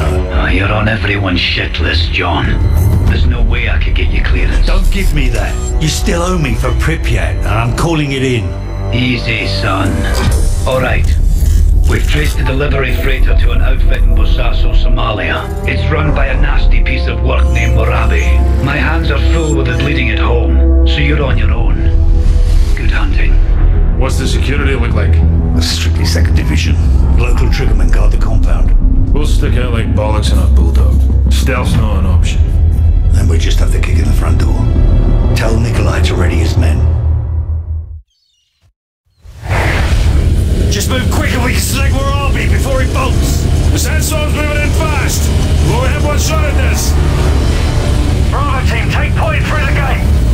MI6 know? Ah, you're on everyone's shit list, John. There's no way I could get you clearance. Don't give me that. You still owe me for Pripyat, and I'm calling it in. Easy, son. All right. We've traced the delivery freighter to an outfit in Bosaso, Somalia. It's run by a nasty piece of work named Waraabe. My hands are full with the bleeding at home, so you're on your own. Good hunting. What's the security look like? That's strictly second division. Local triggermen guard the compound. We'll stick out like bollocks in a bulldog. Stealth's not an option. Then we just have to kick in the front door. Tell Nikolai to ready his men. Just move quick and we can select Waraabe before he bolts. The sandstorm's moving in fast. We'll only have one shot at this. Bravo team, take point through the gate.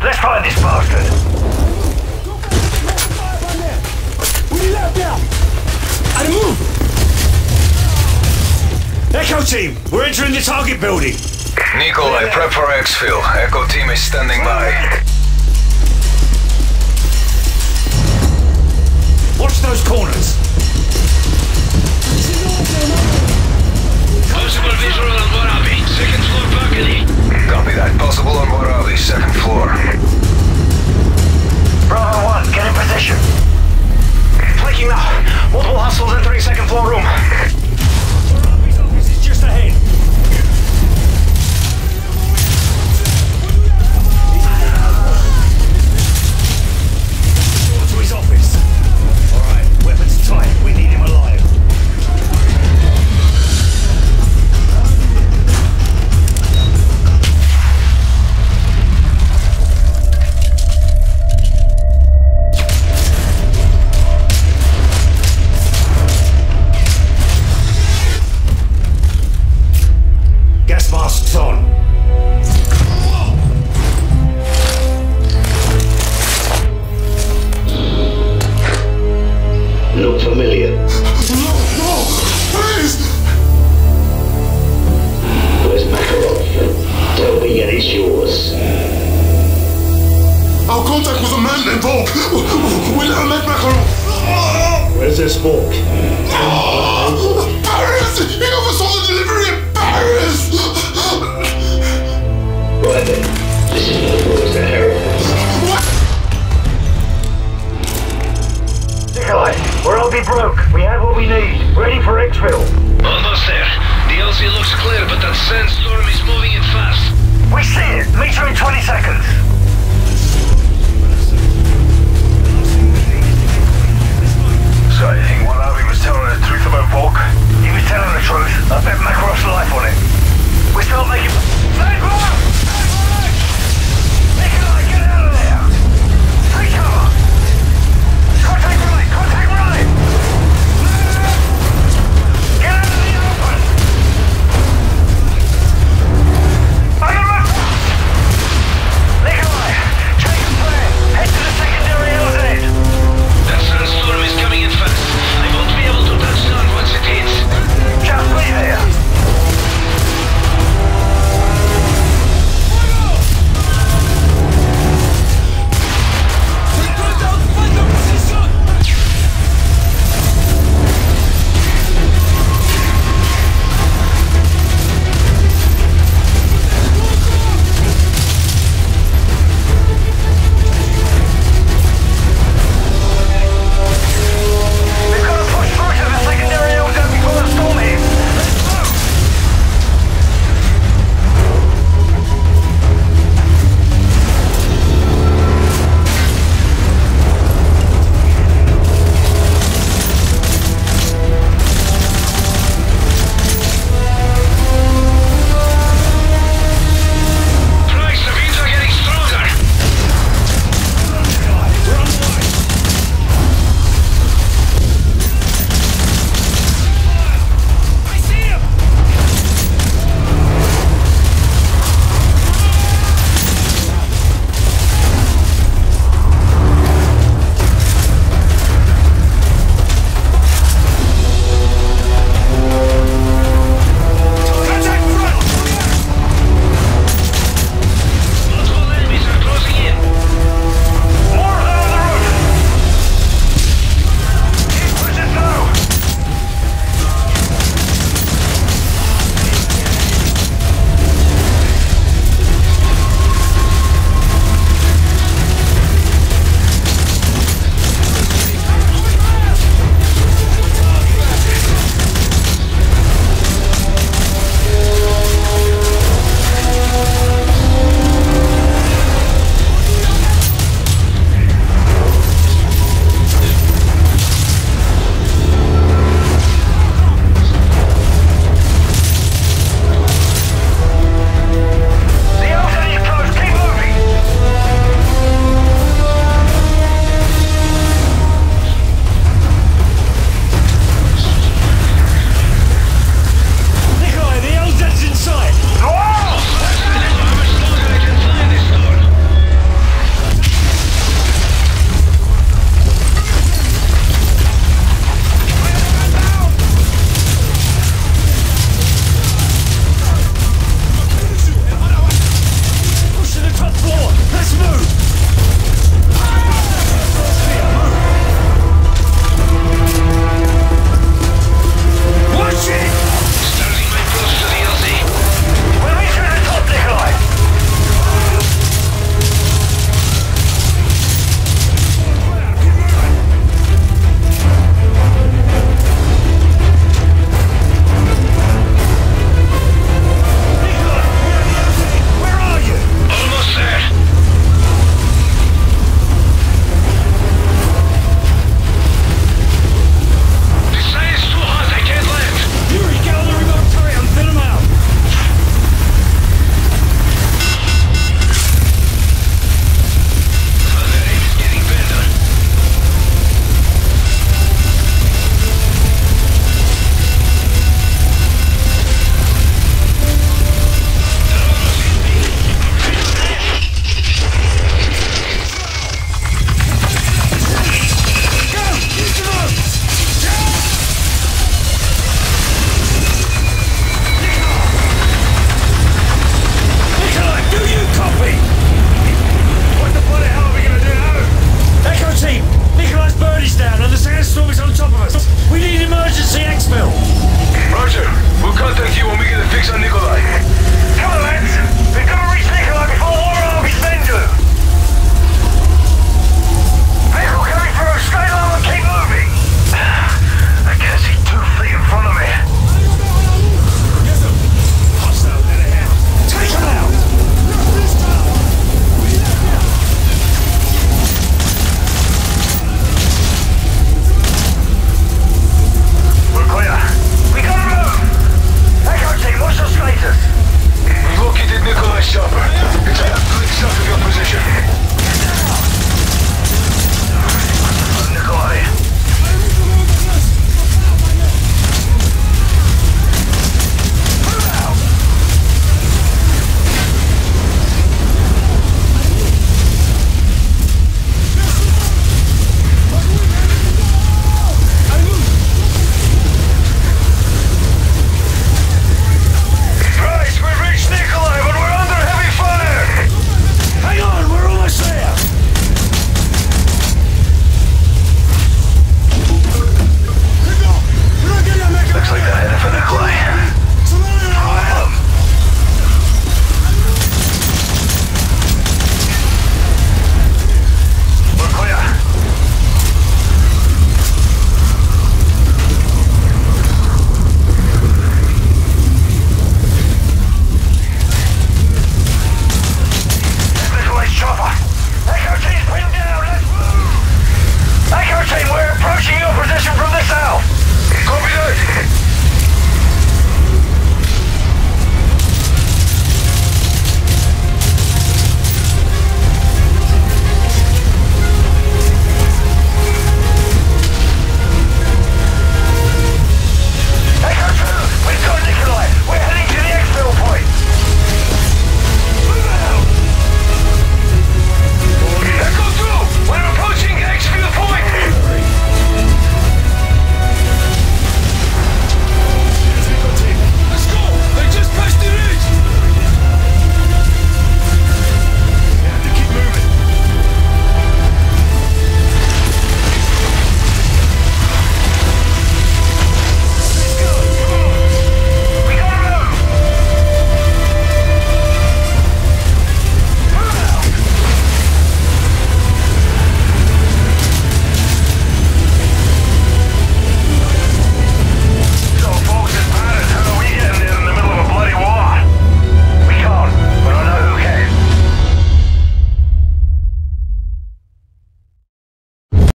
Let's find this bastard. We. And move. Echo team, we're entering the target building. Nikolai, prep for exfil. Echo team is standing by. Watch those corners. Familiar. We have what we need. Ready for exfil. Almost there. The LZ looks clear, but that sandstorm is moving it fast. We see it. Meet you in 20 seconds. So you think Waraabe was telling the truth about Volk? He was telling the truth. I bet Makarov's life on it. We start